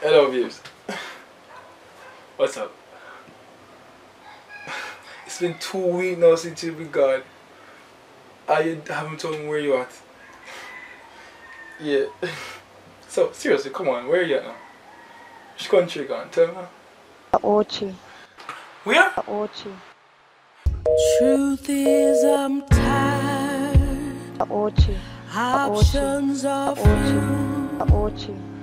Hello, viewers. What's up? It's been two weeks now since you've been gone. I haven't told me where you at. Yeah. So, seriously, come on, where are you at now? Which country you gone? Tell me. Ochi. Where? Ochi. Truth is, I'm tired. Ochi. Options are few. Ochi.